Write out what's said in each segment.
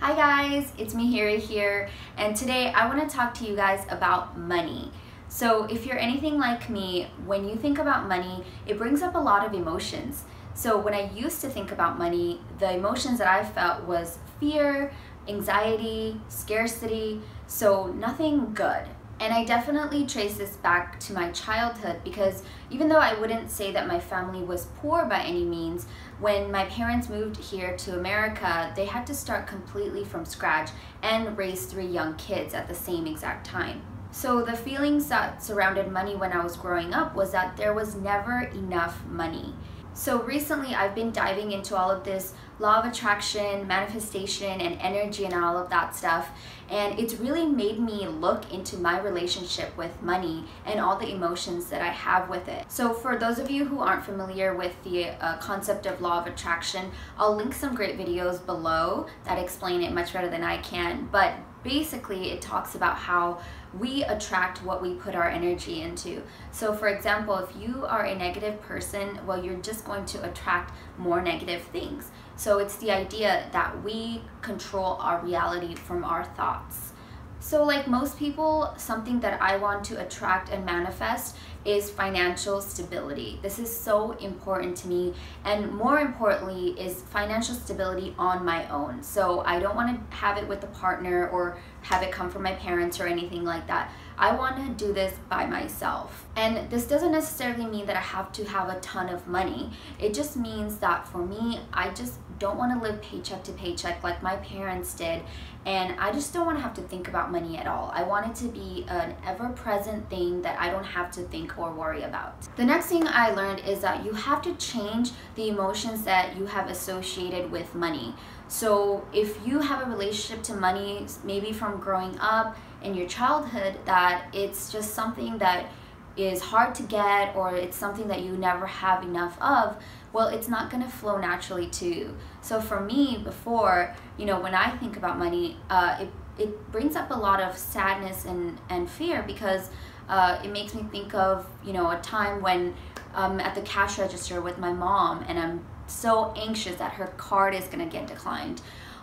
Hi guys, it's Mihiri here, and today I want to talk to you guys about money. So if you're anything like me, when you think about money, it brings up a lot of emotions. So when I used to think about money, the emotions that I felt was fear, anxiety, scarcity, so nothing good. And I definitely trace this back to my childhood because even though I wouldn't say that my family was poor by any means, when my parents moved here to America, they had to start completely from scratch and raise three young kids at the same exact time. So the feelings that surrounded money when I was growing up was that there was never enough money. So recently I've been diving into all of this law of attraction, manifestation, and energy and all of that stuff. And it's really made me look into my relationship with money and all the emotions that I have with it. So for those of you who aren't familiar with the uh, concept of law of attraction, I'll link some great videos below that explain it much better than I can. But basically it talks about how we attract what we put our energy into. So for example, if you are a negative person, well, you're just going to attract more negative things. So it's the idea that we control our reality from our thoughts. So like most people, something that I want to attract and manifest is financial stability. This is so important to me and more importantly is financial stability on my own. So I don't want to have it with a partner or have it come from my parents or anything like that. I want to do this by myself. And this doesn't necessarily mean that I have to have a ton of money. It just means that for me, I just don't want to live paycheck to paycheck like my parents did. And I just don't want to have to think about money at all. I want it to be an ever-present thing that I don't have to think or worry about. The next thing I learned is that you have to change the emotions that you have associated with money. So if you have a relationship to money, maybe from growing up in your childhood, that it's just something that is hard to get or it's something that you never have enough of, well, it's not going to flow naturally to you. So for me, before, you know, when I think about money, uh, it, it brings up a lot of sadness and, and fear because uh, it makes me think of, you know, a time when I'm at the cash register with my mom and I'm so anxious that her card is going to get declined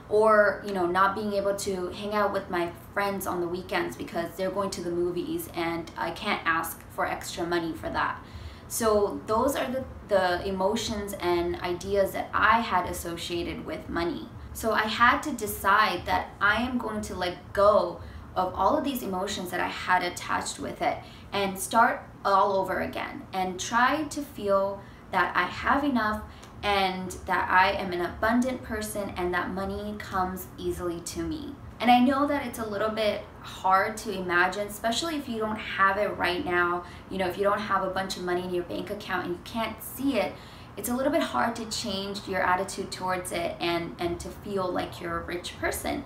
or you know not being able to hang out with my friends on the weekends because they're going to the movies and I can't ask for extra money for that. So those are the, the emotions and ideas that I had associated with money. So I had to decide that I am going to let go of all of these emotions that I had attached with it and start all over again and try to feel that I have enough and that I am an abundant person and that money comes easily to me. And I know that it's a little bit hard to imagine, especially if you don't have it right now. You know, if you don't have a bunch of money in your bank account and you can't see it, it's a little bit hard to change your attitude towards it and, and to feel like you're a rich person.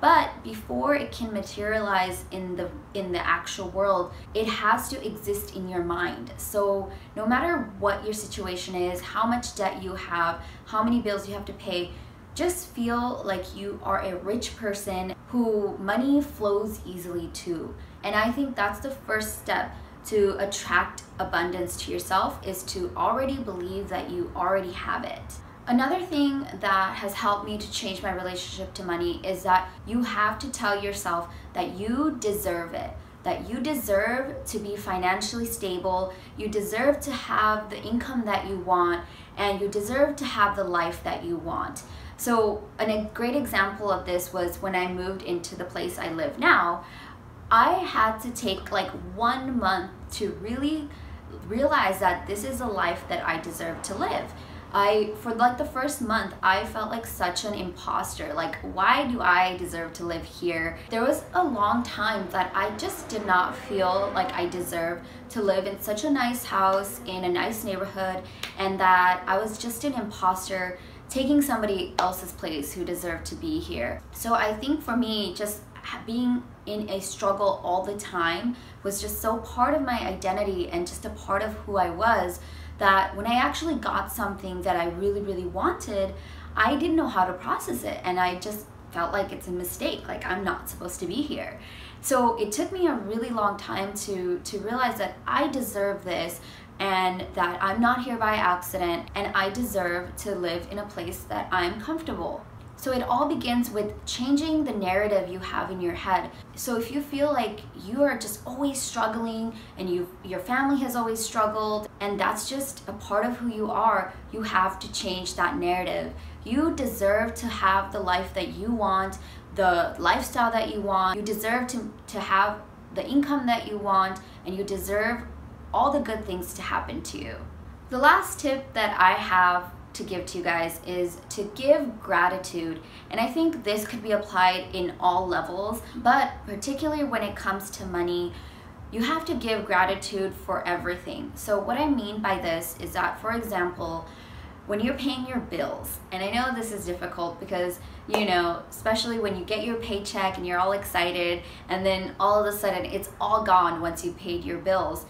But before it can materialize in the in the actual world, it has to exist in your mind. So no matter what your situation is, how much debt you have, how many bills you have to pay, just feel like you are a rich person who money flows easily to. And I think that's the first step to attract abundance to yourself is to already believe that you already have it. Another thing that has helped me to change my relationship to money is that you have to tell yourself that you deserve it that you deserve to be financially stable, you deserve to have the income that you want, and you deserve to have the life that you want. So, a great example of this was when I moved into the place I live now. I had to take like one month to really realize that this is a life that I deserve to live. I for like the first month I felt like such an imposter. Like why do I deserve to live here? There was a long time that I just did not feel like I deserved to live in such a nice house in a nice neighborhood and that I was just an imposter taking somebody else's place who deserved to be here. So I think for me just being in a struggle all the time was just so part of my identity and just a part of who I was that when I actually got something that I really, really wanted, I didn't know how to process it. And I just felt like it's a mistake, like I'm not supposed to be here. So it took me a really long time to, to realize that I deserve this and that I'm not here by accident and I deserve to live in a place that I'm comfortable. So it all begins with changing the narrative you have in your head. So if you feel like you are just always struggling and you your family has always struggled and that's just a part of who you are, you have to change that narrative. You deserve to have the life that you want, the lifestyle that you want. You deserve to, to have the income that you want and you deserve all the good things to happen to you. The last tip that I have to give to you guys is to give gratitude. And I think this could be applied in all levels, but particularly when it comes to money, you have to give gratitude for everything. So what I mean by this is that, for example, when you're paying your bills, and I know this is difficult because, you know, especially when you get your paycheck and you're all excited, and then all of a sudden it's all gone once you paid your bills.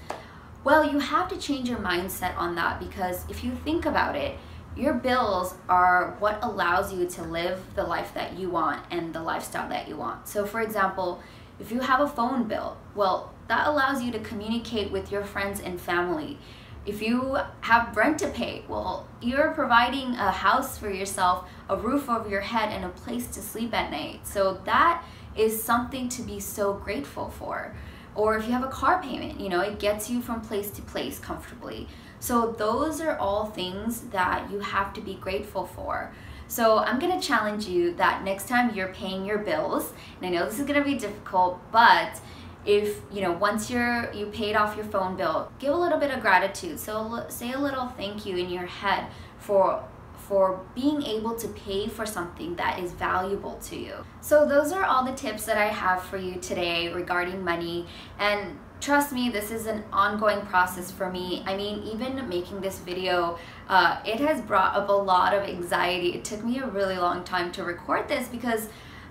Well, you have to change your mindset on that because if you think about it, your bills are what allows you to live the life that you want and the lifestyle that you want. So, for example, if you have a phone bill, well, that allows you to communicate with your friends and family. If you have rent to pay, well, you're providing a house for yourself, a roof over your head, and a place to sleep at night. So, that is something to be so grateful for. Or if you have a car payment, you know, it gets you from place to place comfortably. So those are all things that you have to be grateful for. So I'm gonna challenge you that next time you're paying your bills, and I know this is gonna be difficult, but if you know once you're you paid off your phone bill give a little bit of gratitude so say a little thank you in your head for for being able to pay for something that is valuable to you. So those are all the tips that I have for you today regarding money. And trust me this is an ongoing process for me. I mean even making this video uh, it has brought up a lot of anxiety. It took me a really long time to record this because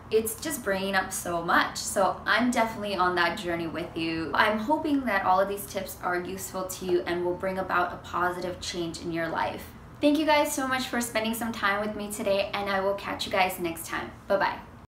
it's just bringing up so much. So i'm definitely on that journey with you. I'm hoping that all of these tips are useful to you and will bring about a positive change in your life Thank you guys so much for spending some time with me today and I will catch you guys next time. Bye-bye.